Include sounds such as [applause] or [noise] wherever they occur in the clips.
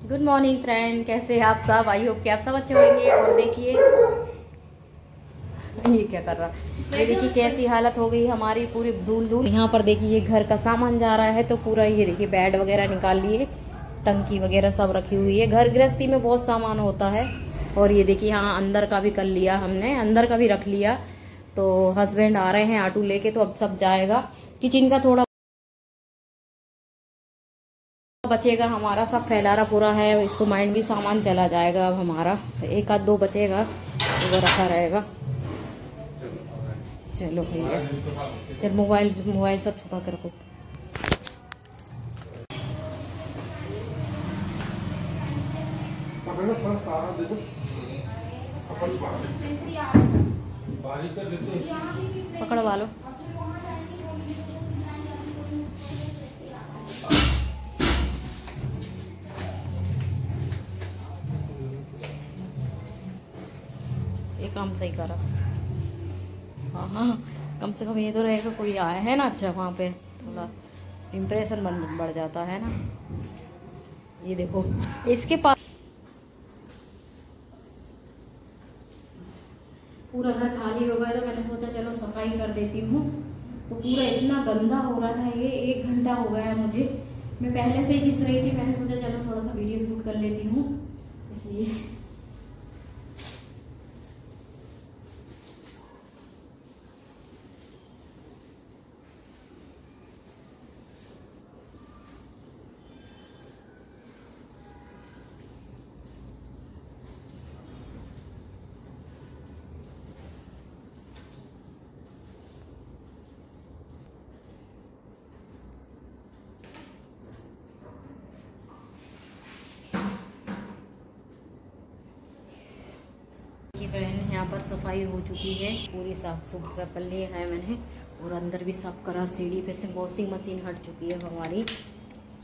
Good morning friend कैसे आप सब? आई होप कि आप सब अच्छे होंगे और देखिए। [laughs] ये क्या कर रहा? ये देखिए कैसी हालत हो गई हमारी पूरी धूल धूल। यहाँ पर देखिए घर का सामान जा रहा है तो पूरा ये देखिए बेड वगैरह निकाल लिए, टंकी वगैरह सब रखी हुई है। घर गृहस्थी में बहुत सामान होता है और ये देखिए यहाँ अंदर का भी कर लिया हमने, अंदर का भी रख लिया। तो हस्बैंड आ रहे हैं ऑटो लेके तो अब सब जाएगा। किचन का थोड़ा बचेगा हमारा सब फैलारा पूरा है इसको माइंड भी सामान चला जाएगा अब हमारा। एक आध दो बचेगा तो वो रखा रहेगा। चलो भैया। चल मोबाइल मोबाइल सब छुपा कर रखो पकड़ो थोड़ा काम सही करा। हाँ हाँ कम से कम ये तो रहेगा, कोई आया है ना अच्छा वहाँ पे, थोड़ा इम्प्रेशन बन, बढ़ जाता है ना। ये देखो, इसके पास पूरा घर खाली हो गया तो मैंने सोचा चलो सफ़ाई कर देती हूँ। तो पूरा इतना गंदा हो रहा था ये, एक घंटा हो गया मुझे। मैं पहले से ही घिस रही थी, मैंने सोचा चलो थोड़ा सा वीडियो शूट कर लेती हूँ। इसलिए ये फ्रेंड यहाँ पर सफ़ाई हो चुकी है। पूरी साफ़ सुथरा कर लिया है मैंने। और अंदर भी साफ़ करा, सीढ़ी पे से वॉशिंग मशीन हट चुकी है हमारी।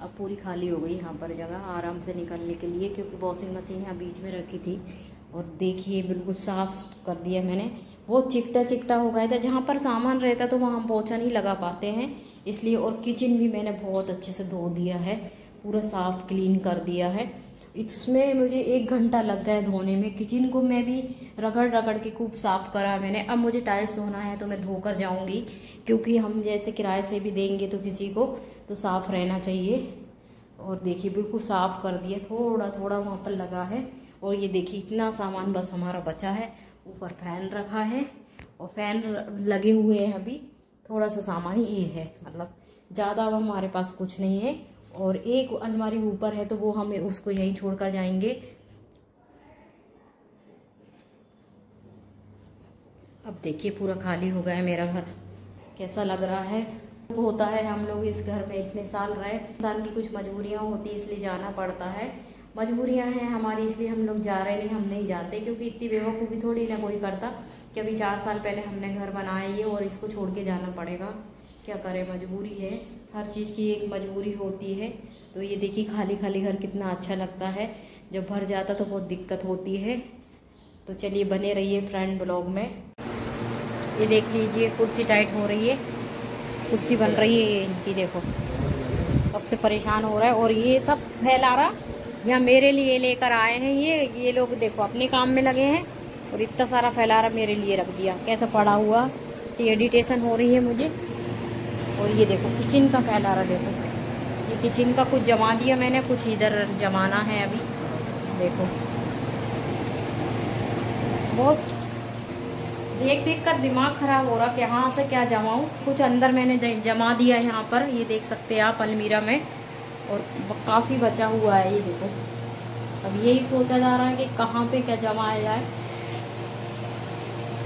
अब पूरी खाली हो गई यहाँ पर जगह आराम से निकलने के लिए, क्योंकि वॉशिंग मशीन यहाँ बीच में रखी थी। और देखिए, बिल्कुल साफ़ कर दिया मैंने। बहुत चिकटा चिकटा हो गया था। जहाँ पर सामान रहता तो वहाँ हम पोछा नहीं लगा पाते हैं। इसलिए और किचन भी मैंने बहुत अच्छे से धो दिया है। पूरा साफ़ क्लीन कर दिया है। इसमें मुझे एक घंटा लग गया धोने में। किचन को मैं भी रगड़ रगड़ के खूब साफ़ करा मैंने। अब मुझे टाइल्स धोना है तो मैं धोकर जाऊँगी, क्योंकि हम जैसे किराए से भी देंगे तो किसी को तो साफ़ रहना चाहिए। और देखिए, बिल्कुल साफ़ कर दिया। थोड़ा थोड़ा वहाँ पर लगा है। और ये देखिए, इतना सामान बस हमारा बचा है। ऊपर फ़ैन रखा है और फ़ैन लगे हुए हैं अभी। थोड़ा सा सामान ये है मतलब ज़्यादा अब हमारे पास कुछ नहीं है। और एक अलमारी ऊपर है तो वो हम उसको यहीं छोड़कर जाएँगे। अब देखिए, पूरा खाली हो गया है मेरा घर। कैसा लग रहा है? होता है हम लोग इस घर में इतने साल रहे। इंसान की कुछ मजबूरियाँ होती है, इसलिए जाना पड़ता है। मजबूरियाँ हैं हमारी, इसलिए हम लोग जा रहे नहीं, हम नहीं जाते, क्योंकि इतनी बेवकूफ़ी थोड़ी ना कोई करता कि अभी चार साल पहले हमने घर बनाया ये और इसको छोड़ के जाना पड़ेगा। क्या करें, मजबूरी है। हर चीज़ की एक मजबूरी होती है। तो ये देखिए खाली खाली घर कितना अच्छा लगता है। जब भर जाता तो बहुत दिक्कत होती है। तो चलिए, बने रहिए फ्रेंड ब्लॉग में। ये देख लीजिए, कुर्सी टाइट हो रही है। कुर्सी बन रही है इनकी देखो। सबसे परेशान हो रहा है और ये सब फैला रहा यहाँ मेरे लिए लेकर आए हैं ये। ये लोग देखो, अपने काम में लगे हैं और इतना सारा फैला रहा मेरे लिए रख दिया। कैसा पड़ा हुआ? तो एडिटेशन हो रही है मुझे। और ये देखो, किचन का फैला रहा देखो। ये किचन का कुछ जमा दिया मैंने, कुछ इधर जमाना है अभी। देखो। बहुत देख देख कर दिमाग खराब हो रहा कि यहाँ से क्या जमाऊँ। कुछ अंदर मैंने जमा दिया है यहाँ पर। ये देख सकते हैं आप अलमीरा में। और काफ़ी बचा हुआ है ये देखो। अब यही सोचा जा रहा है कि कहाँ पे क्या जमाया जाए।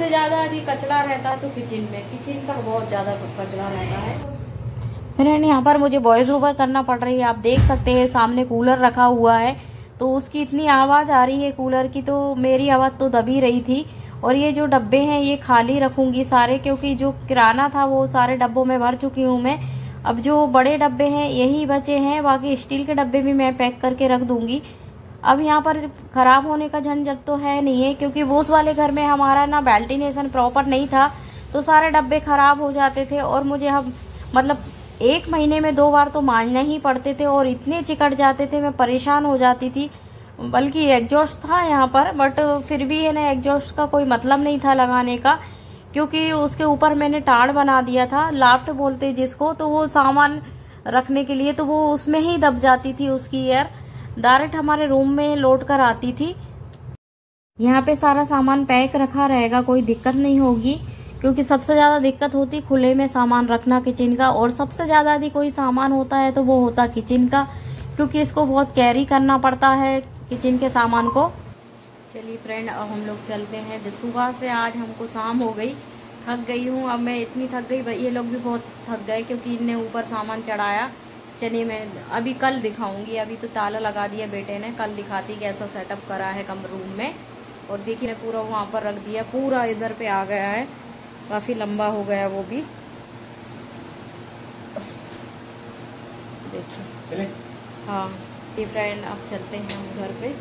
सबसे ज़्यादा यदि कचरा रहता है तो किचन में। किचन का बहुत ज़्यादा कचरा रहता है। फ्रेंड यहाँ पर मुझे वॉइस ओवर करना पड़ रही है। आप देख सकते हैं, सामने कूलर रखा हुआ है। तो उसकी इतनी आवाज़ आ रही है कूलर की तो मेरी आवाज़ तो दबी रही थी। और ये जो डब्बे हैं, ये खाली रखूँगी सारे, क्योंकि जो किराना था, वो सारे डब्बों में भर चुकी हूँ मैं। अब जो बड़े डब्बे हैं, यही बचे हैं। बाकी स्टील के डब्बे भी मैं पैक करके रख दूँगी। अब यहाँ पर खराब होने का झंझट तो है नहीं है, क्योंकि वो उस वाले घर में हमारा ना वेल्टिनेशन प्रॉपर नहीं था तो सारे डब्बे खराब हो जाते थे और मुझे हम मतलब एक महीने में दो बार तो मांझना ही पड़ते थे और इतने चिकट जाते थे, मैं परेशान हो जाती थी। बल्कि एग्जॉस्ट था यहाँ पर बट फिर भी है ना एग्जॉस्ट का कोई मतलब नहीं था लगाने का, क्योंकि उसके ऊपर मैंने टाड़ बना दिया था, लाफ्ट बोलते जिसको तो वो सामान रखने के लिए तो वो उसमें ही दब जाती थी उसकी एयर डायरेक्ट हमारे रूम में लौट कर आती थी। यहाँ पे सारा सामान पैक रखा रहेगा, कोई दिक्कत नहीं होगी, क्योंकि सबसे ज़्यादा दिक्कत होती खुले में सामान रखना किचन का, और सबसे ज़्यादा यदि कोई सामान होता है तो वो होता किचन का, क्योंकि इसको बहुत कैरी करना पड़ता है किचन के सामान को। चलिए फ्रेंड अब हम लोग चलते हैं। जब सुबह से आज हमको शाम हो गई, थक गई हूँ, अब मैं इतनी थक गई, ये लोग भी बहुत थक गए, क्योंकि इनने ऊपर सामान चढ़ाया। चलिए मैं अभी कल दिखाऊँगी अभी तो ताला लगा दिया बेटे ने कल दिखाती कैसा सेटअप करा है कम रूम में। और देखिए पूरा वहाँ पर रख दिया पूरा इधर पे आ गया है। काफ़ी लंबा हो गया वो भी। देखिए। हाँ ये फ्रेंड अब चलते हैं हम घर पे।